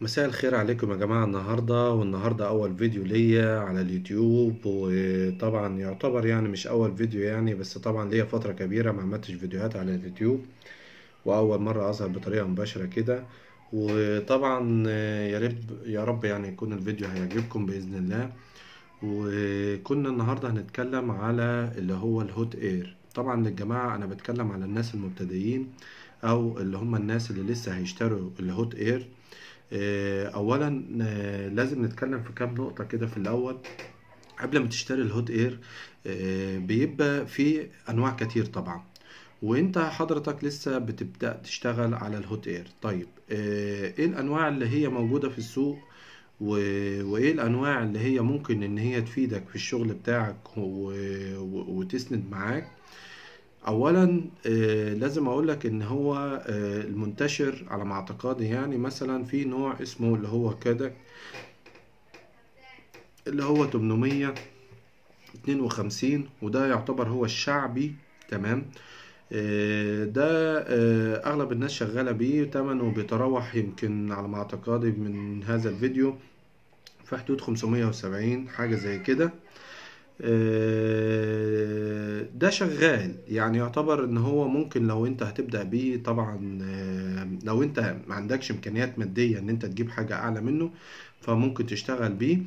مساء الخير عليكم يا جماعة النهاردة والنهاردة أول فيديو ليا على اليوتيوب وطبعا يعتبر يعني مش أول فيديو يعني بس طبعا ليا فترة كبيرة ما عملتش فيديوهات على اليوتيوب وأول مرة أظهر بطريقة مباشرة كده. وطبعا يا رب يا رب يعني يكون الفيديو هيعجبكم بإذن الله. وكنا النهاردة هنتكلم على اللي هو الهوت إير. طبعا للجماعة أنا بتكلم على الناس المبتدئين أو اللي هم الناس اللي لسه هيشتروا ال hot air. اولا لازم نتكلم في كام نقطة كده في الأول. قبل ما تشتري ال hot air بيبقى في أنواع كتير طبعا. وأنت حضرتك لسه بتبدأ تشتغل على ال hot air. طيب إيه الأنواع اللي هي موجودة في السوق؟ وإيه الأنواع اللي هي ممكن إن هي تفيدك في الشغل بتاعك وتسند معاك؟ اولا آه لازم أقول لك إن هو آه المنتشر على ما اعتقادي يعني مثلا في نوع اسمه اللي هو كده اللي هو 852 وده يعتبر هو الشعبي تمام؟ آه ده أغلب الناس شغالة بيه تمنه بيتراوح يمكن على ما اعتقادي من هذا الفيديو في حدود 570 حاجة زي كده. ده شغال. يعني يعتبر إن هو ممكن لو أنت هتبدأ بيه طبعا لو أنت ما عندكش إمكانيات مادية إن أنت تجيب حاجة أعلى منه فممكن تشتغل بيه.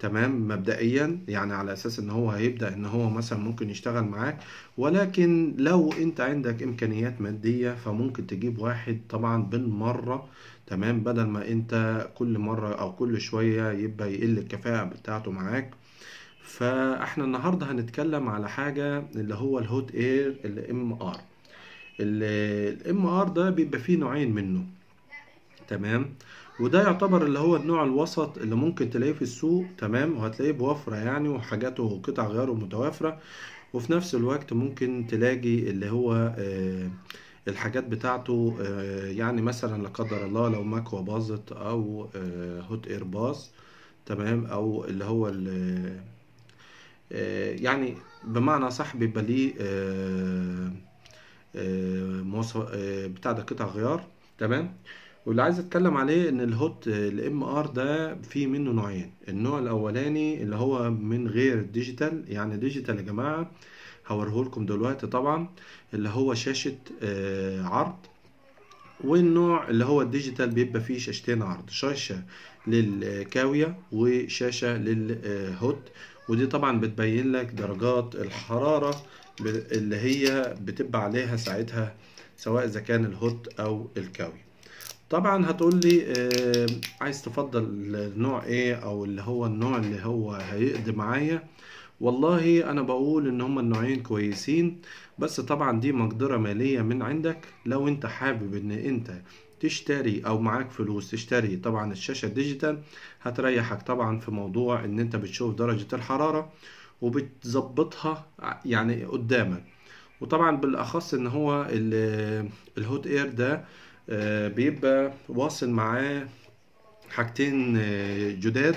تمام؟ مبدئيا يعني على أساس إن هو هيبدأ إن هو مثلا ممكن يشتغل معاك. ولكن لو أنت عندك إمكانيات مادية فممكن تجيب واحد طبعا بالمرة. تمام؟ بدل ما أنت كل مرة أو كل شوية يبقى يقل الكفاءة بتاعته معاك. فاحنا النهارده هنتكلم على حاجة اللي هو ال hot air ال MR. ال MR ده بيبقى فيه نوعين منه. تمام؟ وده يعتبر اللي هو النوع الوسط اللي ممكن تلاقيه في السوق. تمام؟ وهتلاقيه بوفرة يعني وحاجاته وقطع غياره متوافرة. وفي نفس الوقت ممكن تلاقي اللي هو آه الحاجات بتاعته آه يعني مثلا لا قدر الله لو مكوى باظت أو آه hot air باظ تمام؟ أو اللي هو يعني بمعنى صح بيبقى ليه بتاع ده قطع غيار. تمام؟ واللي عايز اتكلم عليه إن ال hot ال MR ده فيه منه نوعين. النوع الأولاني اللي هو من غير digital يعني digital يا جماعة هوريه لكم دلوقتي طبعا اللي هو شاشة عرض. والنوع اللي هو ال digital بيبقى فيه شاشتين عرض شاشة للكاوية وشاشة للهوت. ودي طبعا بتبين لك درجات الحرارة اللي هي بتبقى عليها ساعتها سواء إذا كان الهوت أو الكاوي. طبعا هتقول لي آه عايز تفضل النوع إيه أو اللي هو النوع اللي هو هيقضي معايا؟ والله أنا بقول إن هما النوعين كويسين بس طبعا دي مقدرة مالية من عندك. لو أنت حابب إن أنت تشتري أو معاك فلوس تشتري طبعا الشاشة ال digital هتريحك طبعا في موضوع إن أنت بتشوف درجة الحرارة وبتظبطها يعني قدامك. وطبعا بالأخص إن هو ال hot air ده بيبقى واصل معاه حاجتين جداد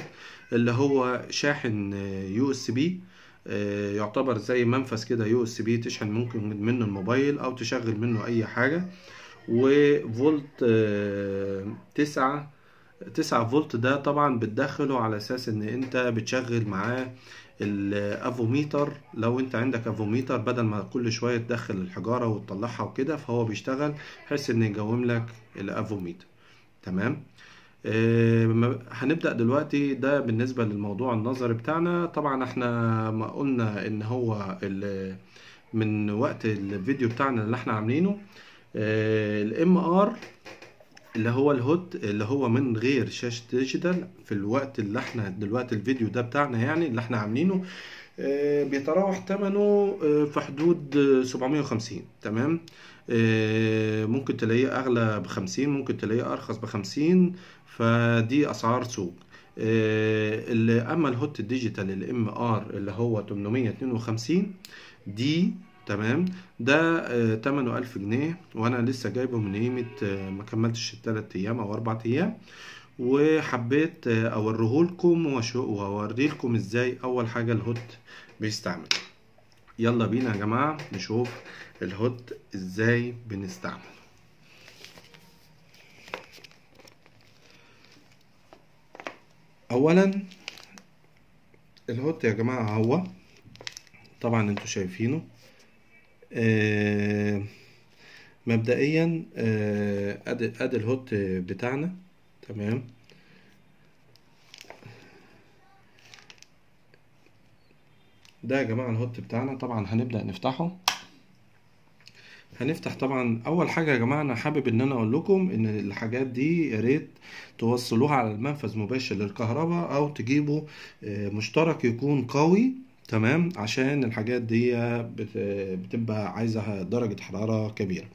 اللي هو شاحن USB يعتبر زي منفذ كده USB تشحن ممكن منه الموبايل أو تشغل منه أي حاجة. وفولت تسعة تسعة فولت ده طبعا بتدخله على أساس إن أنت بتشغل معاه الأفوميتر. لو أنت عندك أفوميتر بدل ما كل شوية تدخل الحجارة وتطلعها وكده فهو بيشتغل بحيث إن يقوم لك الأفوميتر. تمام؟ آه هنبدأ دلوقتي. ده بالنسبة للموضوع النظري بتاعنا. طبعا إحنا ما قلنا إن هو من وقت الفيديو بتاعنا اللي إحنا عاملينه. ال MR اللي هو ال hot اللي هو من غير شاشة digital في الوقت اللي إحنا دلوقتي الفيديو ده بتاعنا يعني اللي إحنا عاملينه بيتراوح ثمنه في حدود 750 تمام؟ ممكن تلاقيه اغلى بخمسين ممكن تلاقيه ارخص بخمسين فدي اسعار سوق. اما ال hot ال digital ال MR اللي هو 852 دي تمام؟ ده آه تمنه ألف جنيه وأنا لسه جايبه من قيمة آه ما كملتش التلات أيام أو أربع أيام. وحبيت آه أوريهولكم وأوريلكم إزاي أول حاجة ال hot بيستعمل. يلا بينا يا جماعة نشوف ال hot إزاي بنستعمل اولا الهوت يا جماعة هو طبعا أنتوا شايفينه مبدئيا آه، ادي أدي الهوت بتاعنا. تمام. ده يا جماعة الهوت بتاعنا. طبعا هنبدأ نفتحه. هنفتح طبعا. أول حاجة يا جماعة أنا حابب إن أنا أقول لكم إن الحاجات دي يا ريت توصلوها على المنفذ مباشر للكهرباء أو تجيبوا آه، مشترك يكون قوي. تمام؟ عشان الحاجات دي بت- بتبقى عايزة درجة حرارة كبيرة.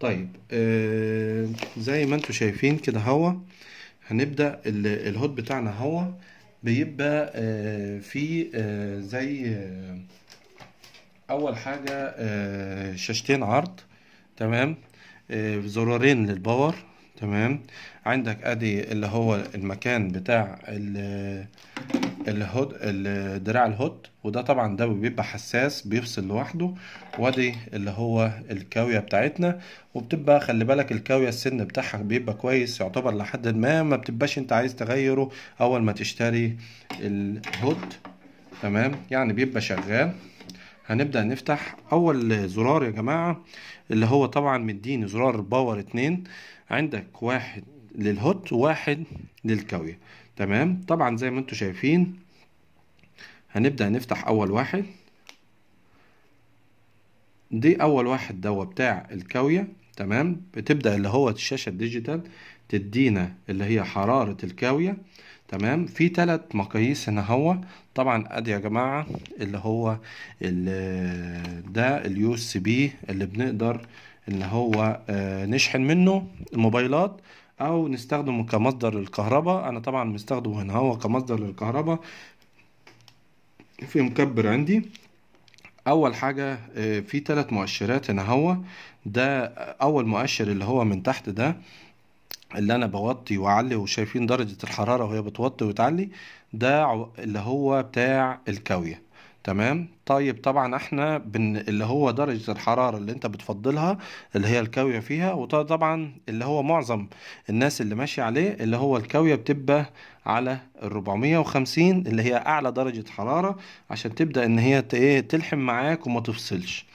طيب آه، زي ما أنتوا شايفين كده هو هنبدأ ال- الهوت بتاعنا هو بيبقى آه، فيه آه، زي أول حاجة آه، شاشتين عرض تمام؟ زرارين لل power تمام؟ عندك أدي اللي هو المكان بتاع ال hot ال- دراع ال hot وده طبعا ده بيبقى حساس بيفصل لوحده وادي اللي هو الكاوية بتاعتنا. وبتبقى خلي بالك الكاوية السن بتاعها بيبقى كويس يعتبر لحد ما ما بتبقاش انت عايز تغيره أول ما تشتري ال hot. تمام؟ يعني بيبقى شغال. هنبدأ نفتح أول زرار يا جماعة اللي هو طبعا مديني زرار power اتنين. عندك واحد لل hot وواحد للكاوية. تمام؟ طبعا زي ما أنتوا شايفين هنبدأ نفتح أول واحد. دي أول واحد دوا بتاع الكاوية تمام؟ بتبدأ اللي هو الشاشة ال digital تدينا اللي هي حرارة الكاوية تمام؟ في تلات مقاييس هنا هو. طبعا أدي يا جماعة اللي هو ده ال USB اللي بنقدر ان هو آه، نشحن منه الموبايلات. أو نستخدمه كمصدر للكهرباء. أنا طبعا مستخدمه هنا هو كمصدر للكهرباء في مكبر عندي. أول حاجة آه، في ثلاث مؤشرات هنا. هو ده أول مؤشر اللي هو من تحت ده اللي أنا بوطي وأعلي وشايفين درجة الحرارة وهي بتوطي وتعلي. ده اللي هو بتاع الكاوية. تمام؟ طيب طبعا إحنا بن... اللي هو درجة الحرارة اللي أنت بتفضلها اللي هي الكاوية فيها وطبعا اللي هو معظم الناس اللي ماشي عليه اللي هو الكاوية بتبقى على ال 450 اللي هي أعلى درجة حرارة عشان تبدأ إن هي إيه تلحم معاك وما تفصلش.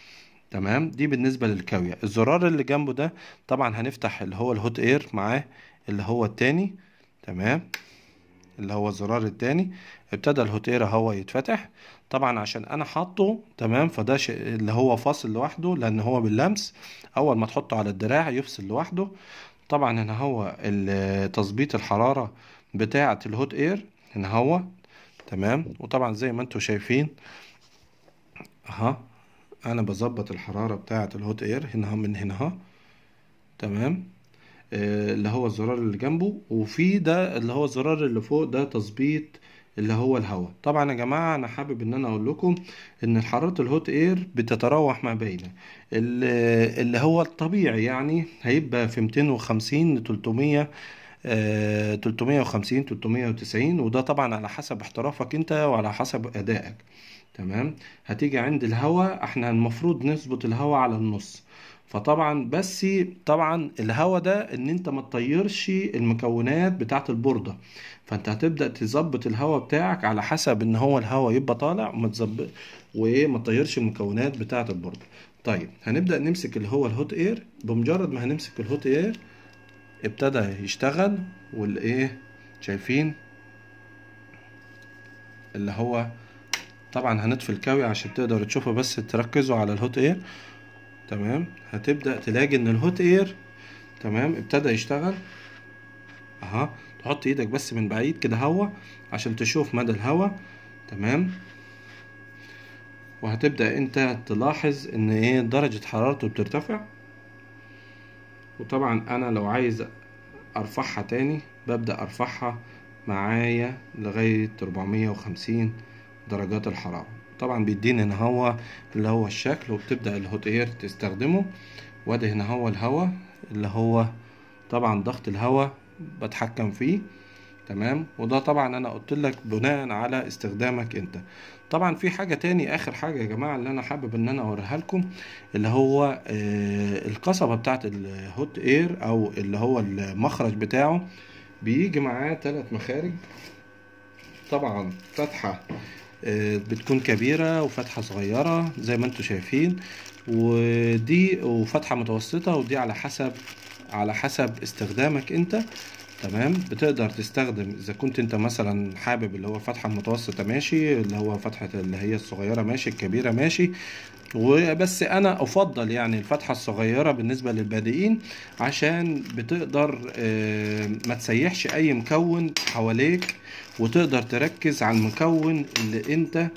تمام؟ دي بالنسبة للكاوية. الزرار اللي جنبه ده طبعا هنفتح اللي هو الهوت إير معاه اللي هو التاني. تمام؟ اللي هو الزرار التاني ابتدى ال hot air هو يتفتح. طبعا عشان أنا حاطه تمام؟ فده اللي هو فاصل لوحده لأن هو باللمس. أول ما تحطه على الدراع يفصل لوحده. طبعا هنا هو تظبيط الحرارة بتاعة ال hot air هنا هو. تمام؟ وطبعا زي ما أنتوا شايفين أها أنا بظبط الحرارة بتاعة ال hot air هنا من هنا تمام؟ اللي هو الزرار اللي جنبه وفي ده اللي هو الزرار اللي فوق ده تظبيط اللي هو الهواء. طبعا يا جماعة أنا حابب إن أنا أقول لكم إن حرارة الهوت إير بتتراوح ما بين ال- اللي هو الطبيعي يعني هيبقى في 250 ل 300 آه، 350 390 وده طبعا على حسب احترافك أنت وعلى حسب أدائك. تمام؟ هتيجي عند الهواء إحنا المفروض نظبط الهواء على النص. فطبعا بس طبعا الهواء ده إن أنت ما تطيرش المكونات بتاعة البوردة. فأنت هتبدأ تظبط الهواء بتاعك على حسب إن هو الهواء يبقى طالع وما تظبط وإيه ما تطيرش المكونات بتاعة البوردة. طيب هنبدأ نمسك اللي هو الهوت اير بمجرد ما هنمسك الهوت اير ابتدى يشتغل والإيه شايفين؟ اللي هو طبعا هنطفي الكاوية عشان تقدروا تشوفوا بس تركزوا على الهوت اير تمام؟ هتبدأ تلاقي إن الهوت اير تمام؟ ابتدى يشتغل. أها. تحط إيدك بس من بعيد كده هوا عشان تشوف مدى الهوا. تمام؟ وهتبدأ أنت تلاحظ إن إيه؟ درجة حرارته بترتفع. وطبعا أنا لو عايز أرفعها تاني ببدأ أرفعها معايا لغاية 450 درجات الحرارة. طبعا بيديني هنا هو اللي هو الشكل وبتبدأ الهوت إير تستخدمه. وادي هنا هو الهواء اللي هو طبعا ضغط الهواء بتحكم فيه. تمام؟ وده طبعا أنا قلت لك بناء على استخدامك أنت. طبعا في حاجة تاني آخر حاجة يا جماعة اللي أنا حابب إن أنا أوريها لكم اللي هو آه، القصبة بتاعت الهوت إير أو اللي هو المخرج بتاعه بيجي معاه ثلاث مخارج طبعا فتحة آه، بتكون كبيرة وفتحة صغيرة زي ما أنتوا شايفين ودي وفتحة متوسطة ودي على حسب على حسب استخدامك انت. تمام؟ بتقدر تستخدم إذا كنت انت مثلا حابب اللي هو فتحة متوسطة ماشي اللي هو فتحة اللي هي الصغيرة ماشي الكبيرة ماشي وبس أنا أفضل يعني الفتحة الصغيرة بالنسبة للبادئين عشان بتقدر آه، ما تسيحش أي مكون حواليك وتقدر تركز على المكون اللي أنت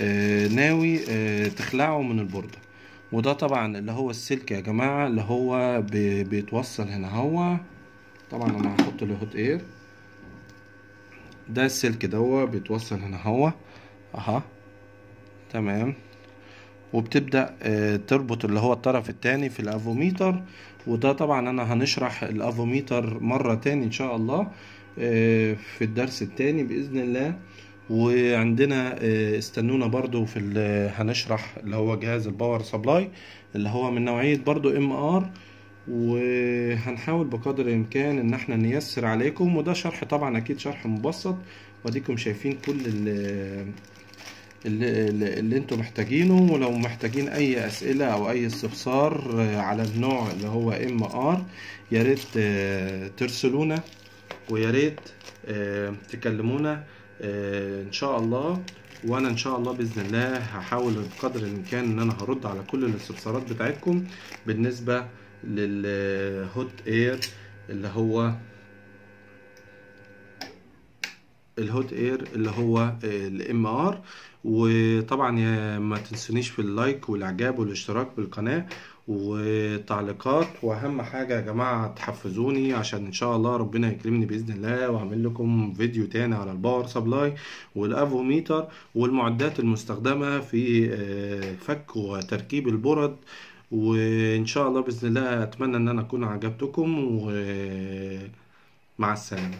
آه، ناوي آه، تخلعه من البوردة وده طبعا اللي هو السلك يا جماعة اللي هو بي- بيتوصل هنا هو. طبعا أنا هحط له هوت اير ده السلك ده بيتوصل هنا هو. أها. تمام. وبتبدأ آه، تربط اللي هو الطرف التاني في الأفوميتر. وده طبعا أنا هنشرح الأفوميتر مرة تاني إن شاء الله آه، في الدرس التاني بإذن الله. وعندنا آه، استنونا برضو في هنشرح اللي هو جهاز ال power supply اللي هو من نوعية برضو MR. وهنحاول بقدر الإمكان إن إحنا نيسر عليكم. وده شرح طبعا أكيد شرح مبسط. واديكم شايفين كل اللي, اللي أنتم محتاجينه ولو محتاجين أي أسئلة أو أي استفسار آه، على النوع اللي هو MR يا ريت آه، ترسلونا ويا ريت آه، تكلمونا إن شاء الله. وأنا إن شاء الله بإذن الله هحاول بقدر الإمكان إن أنا هرد على كل الاستفسارات بتاعتكم بالنسبة لل hot air اللي هو ال hot air اللي هو ال MR. وطبعا يا ما تنسونيش في ال like والإعجاب والاشتراك بالقناة والتعليقات وأهم حاجة يا جماعة تحفزوني عشان إن شاء الله ربنا يكرمني بإذن الله وأعمل لكم فيديو تاني على ال power supply والأفوميتر والمعدات المستخدمة في آه، فك وتركيب ال board. وإن شاء الله بإذن الله أتمنى إن أنا أكون عجبتكم ومع السلامة.